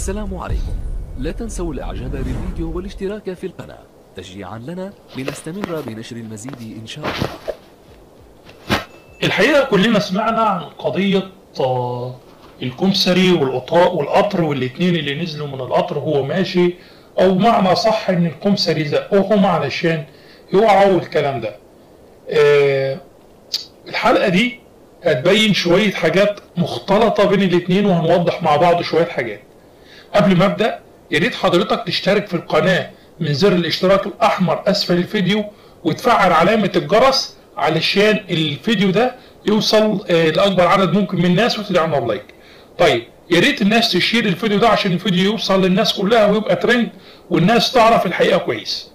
السلام عليكم. لا تنسوا الاعجاب بالفيديو والاشتراك في القناة. تشجيعا لنا لنستمر بنشر المزيد إن شاء الله. الحقيقة كلنا سمعنا عن قضية آه، والقطاء والقطر والاتنين اللي نزلوا من القطر وهو ماشي أو معنى صح إن الكمثري زقهم علشان يقعوا والكلام ده. آه، الحلقة دي هتبين شوية حاجات مختلطة بين الاتنين وهنوضح مع بعض شوية حاجات. قبل ما أبدأ يا ريت حضرتك تشترك في القناة من زر الاشتراك الأحمر أسفل الفيديو وتفعل علامة الجرس علشان الفيديو ده يوصل آه، لأكبر عدد ممكن من الناس وتدعمنا ب like. طيب يا ريت الناس تشير الفيديو ده عشان الفيديو يوصل للناس كلها ويبقى ترند والناس تعرف الحقيقة كويس.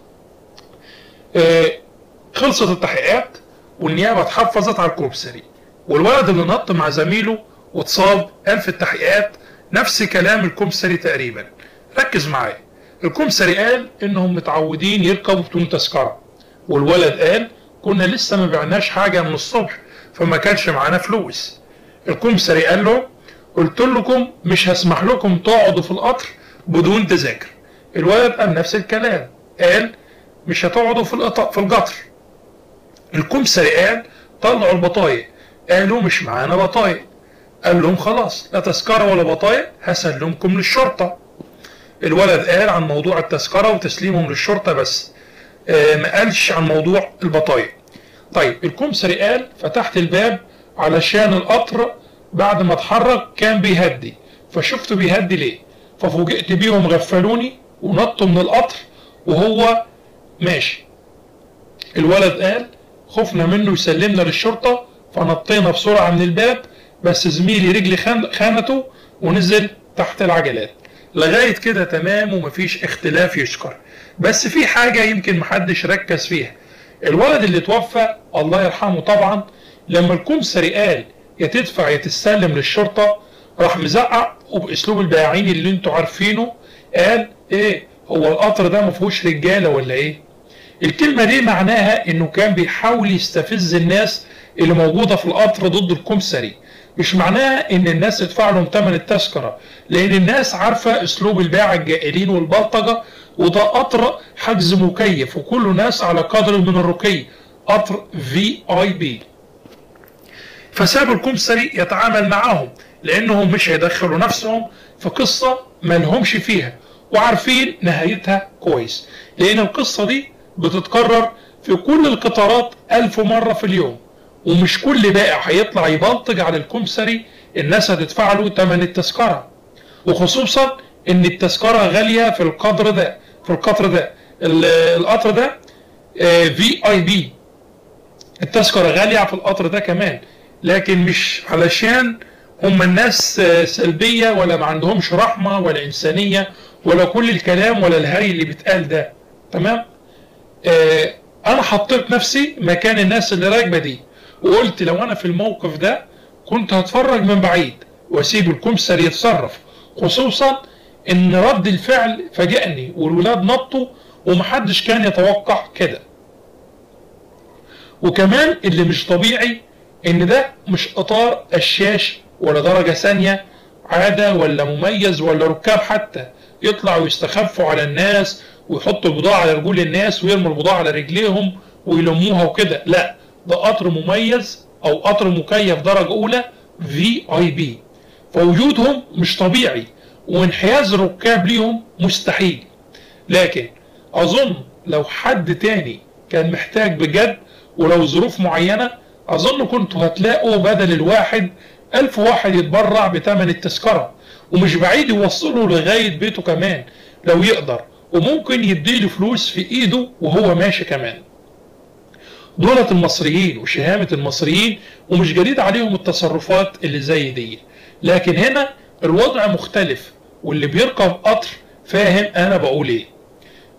آه، خلصت التحقيقات والنيابة اتحفظت على الكوبسري والولد اللي نط مع زميله واتصاب قال في التحقيقات نفس كلام الكمسري تقريبا. ركز معايا. الكمسري قال إنهم متعودين يركبوا بدون تذكرة. والولد قال كنا لسه ما بعناش حاجة من الصبح فما كانش معانا فلوس. الكمسري قال له قلت لكم مش هسمح لكم تقعدوا في القطر بدون تذاكر. الولد قال نفس الكلام. قال مش هتقعدوا في القطر في القطر. الكمسري قال طلعوا البطايق. قالوا مش معانا بطايق. قال لهم خلاص لا تذكرة ولا بطايق هسلمكم للشرطة. الولد قال عن موضوع التذكرة وتسليمهم للشرطة بس. آه ما قالش عن موضوع البطايق. طيب الكمسري قال فتحت الباب علشان القطر بعد ما اتحرك كان بيهدي. فشفته بيهدي ليه؟ ففوجئت بيهم غفلوني ونطوا من القطر وهو ماشي. الولد قال خفنا منه يسلمنا للشرطة فنطينا بسرعة من الباب بس زميلي رجلي خان- خانته ونزل تحت العجلات. لغاية كده تمام ومفيش اختلاف يشكر. بس في حاجة يمكن محدش ركز فيها. الولد اللي توفى الله يرحمه طبعا لما الكمسري قال يا تدفع يا تسلم للشرطة راح مزعق وبأسلوب البياعين اللي أنتوا عارفينه قال إيه هو القطر ده مفهوش رجالة ولا إيه؟ الكلمة دي معناها إنه كان بيحاول يستفز الناس اللي موجودة في القطر ضد الكمسري مش معناها إن الناس تدفع لهم ثمن التذكرة لأن الناس عارفة أسلوب الباعة الجائلين والبلطجة وده قطر حجز مكيف وكله ناس على قدر من الرقي قطر في اي بي فسابوا الكمسري يتعامل معاهم لأنهم مش هيدخلوا نفسهم في قصة ما لهمش فيها وعارفين نهايتها كويس. لأن القصة دي بتتكرر في كل القطارات ألف مرة في اليوم. ومش كل بائع هيطلع يبلطج على الكمسري الناس هتدفع له ثمن التذكرة. وخصوصا إن التذكرة غالية في القدر ده في القطر ده. ال- القطر ده في اي بي التذكرة غالية في القطر ده كمان. لكن مش علشان هم الناس آه، سلبية ولا ما عندهمش رحمة ولا إنسانية ولا كل الكلام ولا الهري اللي بيتقال ده. تمام؟ آه، أنا حطيت نفسي مكان الناس اللي راكبة دي. وقلت لو أنا في الموقف ده كنت هتفرج من بعيد وأسيب الكمسر يتصرف خصوصا إن رد الفعل فاجأني والولاد نطوا ومحدش كان يتوقع كده. وكمان اللي مش طبيعي إن ده مش قطار قشاش ولا درجة ثانية عادة ولا مميز ولا ركاب حتى يطلعوا يستخفوا على الناس ويحطوا البضاعة على رجول الناس ويرموا البضاعة على رجليهم ويلموها وكده لا ده قطر مميز أو قطر مكيف درجة أولى في اي بي فوجودهم مش طبيعي وانحياز الركاب ليهم مستحيل. لكن أظن لو حد تاني كان محتاج بجد ولو ظروف معينة أظن كنتوا هتلاقوا بدل الواحد ألف واحد يتبرع بتمن التذكرة ومش بعيد يوصله لغاية بيته كمان لو يقدر وممكن يديله فلوس في إيده وهو ماشي كمان. دولة المصريين وشهامة المصريين ومش جديد عليهم التصرفات اللي زي دي. لكن هنا الوضع مختلف واللي بيركب قطر فاهم أنا بقول إيه.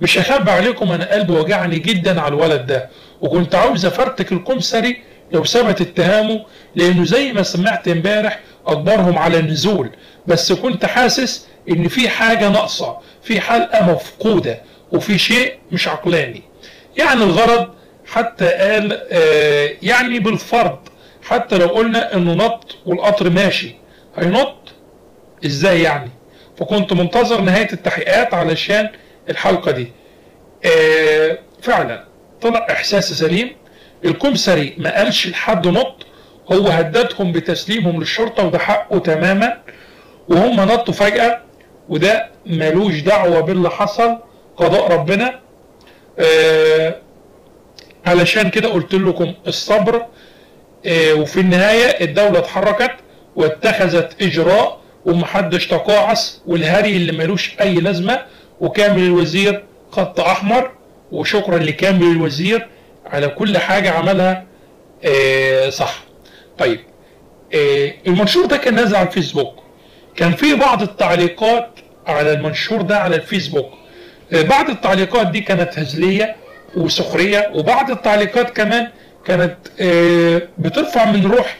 مش هخبي عليكم أنا قلبي وجعني جدا على الولد ده. وكنت عاوز أفرتك الكمسري لو ثبت اتهامه لأنه زي ما سمعت إمبارح اجبرهم على النزول. بس كنت حاسس إن في حاجة ناقصة في حلقة مفقودة وفي شيء مش عقلاني. يعني الغرض حتى قال آه يعني بالفرض حتى لو قلنا إنه نط والقطر ماشي هينط؟ إزاي يعني؟ فكنت منتظر نهاية التحقيقات علشان الحلقة دي. آه فعلا طلع إحساس سليم. الكمسري ما قالش لحد نط هو هددهم بتسليمهم للشرطة وده حقه تماما. وهم نطوا فجأة وده ملوش دعوة باللي حصل قضاء ربنا. آه علشان كده قلت لكم الصبر آه وفي النهاية الدولة اتحركت واتخذت إجراء ومحدش تقاعس والهري اللي ملوش أي لازمة وكامل الوزير خط أحمر وشكرا لكامل الوزير على كل حاجة عملها آه صح. طيب آه المنشور ده كان نازل على الفيسبوك. كان في بعض التعليقات على المنشور ده على الفيسبوك. بعض التعليقات دي كانت هزلية وسخرية وبعض التعليقات كمان كانت آه بترفع من روح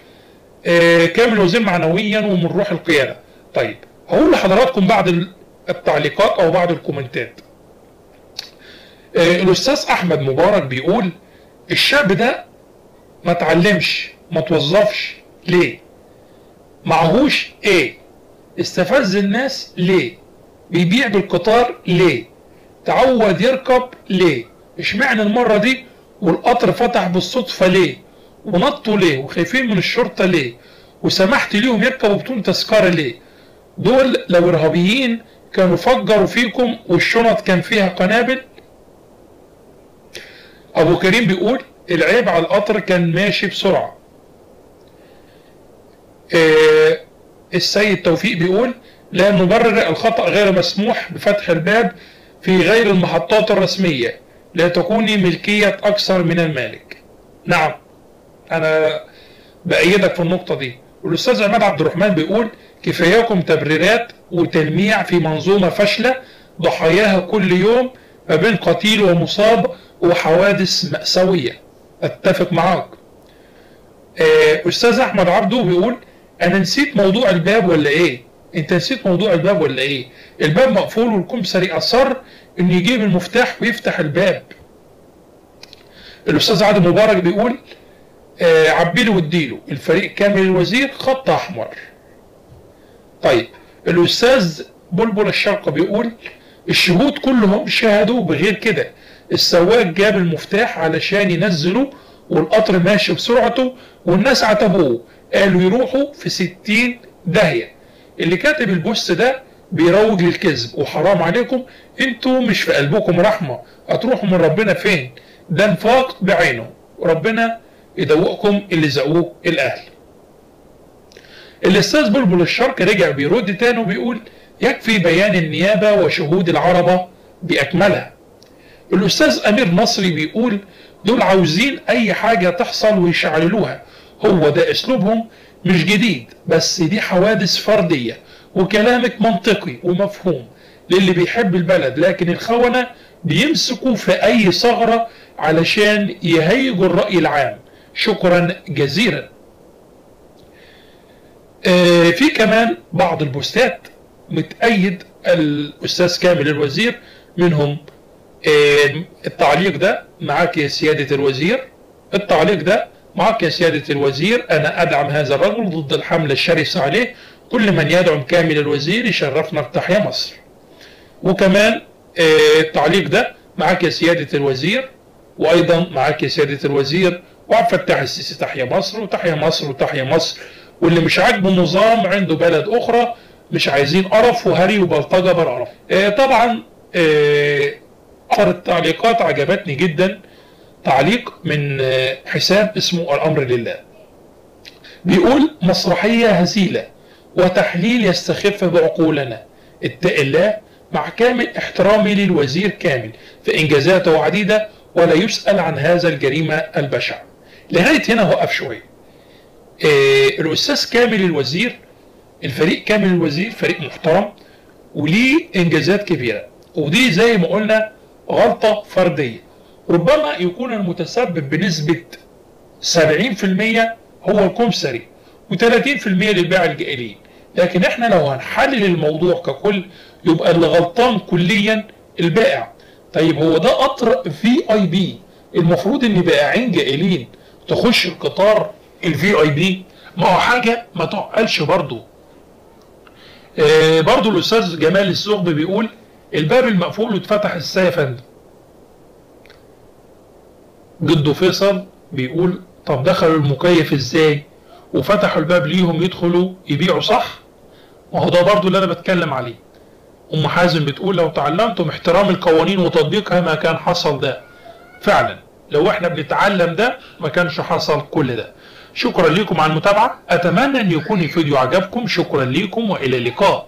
آه كامل الوزير معنويا ومن روح القيادة. طيب هقول لحضراتكم بعض التعليقات أو بعض الكومنتات. آه الأستاذ أحمد مبارك بيقول الشاب ده ما اتعلمش ما توظفش ليه؟ معهوش إيه استفز الناس ليه؟ بيبيع بالقطار ليه؟ تعود يركب ليه؟ اشمعنى المرة دي والقطر فتح بالصدفة ليه؟ ونطوا ليه؟ وخايفين من الشرطة ليه؟ وسمحت ليهم يركبوا بدون تذكرة ليه؟ دول لو إرهابيين كانوا فجروا فيكم والشنط كان فيها قنابل؟ أبو كريم بيقول العيب على القطر كان ماشي بسرعة. آه السيد توفيق بيقول لا نبرر الخطأ غير مسموح بفتح الباب في غير المحطات الرسمية. لا تكون ملكية أكثر من المالك. نعم أنا بأيدك في النقطة دي. والأستاذ عماد عبد الرحمن بيقول كفاياكم تبريرات وتلميع في منظومة فاشلة ضحاياها كل يوم ما بين قتيل ومصاب وحوادث مأساوية. أتفق معاك. أستاذ أحمد عبده بيقول أنا نسيت موضوع الباب ولا إيه؟ أنت نسيت موضوع الباب ولا إيه؟ الباب مقفول والكمسري أصر إنه يجيب المفتاح ويفتح الباب. الأستاذ عادل مبارك بيقول آه عبيله واديله. الفريق كامل الوزير خط أحمر. طيب الأستاذ بلبل الشرقة بيقول الشهود كلهم شهدوا بغير كده. السواق جاب المفتاح علشان ينزله والقطر ماشي بسرعته والناس عتبوه. قالوا يروحوا في ستين داهية. اللي كاتب ال post ده بيروج للكذب وحرام عليكم أنتوا مش في قلبكم رحمة. هتروحوا من ربنا فين؟ ده انفاق بعينه. وربنا يدوقكم اللي زقوه الأهل. الأستاذ بلبل الشرق رجع بيرد تاني وبيقول يكفي بيان النيابة وشهود العربة بأكملها. الأستاذ أمير نصري بيقول دول عاوزين أي حاجة تحصل ويشعللوها. هو ده أسلوبهم مش جديد بس دي حوادث فردية وكلامك منطقي ومفهوم للي بيحب البلد لكن الخونة بيمسكوا في أي ثغرة علشان يهيجوا الرأي العام. شكرا جزيلا. آه في كمان بعض البوستات متأيد الأستاذ كامل الوزير منهم. آه التعليق ده معاك يا سيادة الوزير؟ التعليق ده معاك يا سيادة الوزير. أنا أدعم هذا الرجل ضد الحملة الشرسة عليه. كل من يدعم كامل الوزير يشرفنا بتحيا مصر. وكمان آه التعليق ده معاك يا سيادة الوزير. وأيضا معاك يا سيادة الوزير وعبد الفتاح السيسي. تحيا مصر وتحيا مصر وتحيا مصر. واللي مش عاجبه النظام عنده بلد أخرى مش عايزين قرف وهري وبلطجة بالقرف. آه طبعا آه أكثر التعليقات عجبتني جدا. تعليق من حساب اسمه الأمر لله. بيقول مسرحية هزيلة وتحليل يستخف بعقولنا. اتق الله مع كامل احترامي للوزير كامل. فإنجازاته عديدة ولا يسأل عن هذا الجريمة البشعة. لغاية هنا وقف شوية. آه الأستاذ كامل الوزير الفريق كامل الوزير فريق محترم وليه إنجازات كبيرة. ودي زي ما قلنا غلطة فردية. ربما يكون المتسبب بنسبة 70% هو الكمسري و30% للباع الجائلين. لكن إحنا لو هنحلل الموضوع ككل يبقى اللي غلطان كليا البائع. طيب هو ده قطر VIP المفروض إن بائعين جائلين تخش القطار ال VIP ما هو حاجة ما تعقلش برضه آه برضو الأستاذ جمال الزغبي بيقول الباب المقفول واتفتح إزاي يا فندم جده فيصل بيقول طب دخلوا المكيف إزاي؟ وفتحوا الباب ليهم يدخلوا يبيعوا صح؟ وهو ده برضو اللي أنا بتكلم عليه. أم حازم بتقول لو تعلمتم احترام القوانين وتطبيقها ما كان حصل ده. فعلا لو إحنا بنتعلم ده ما كانش حصل كل ده. شكرا لكم على المتابعة أتمنى أن يكون الفيديو عجبكم. شكرا لكم وإلى اللقاء.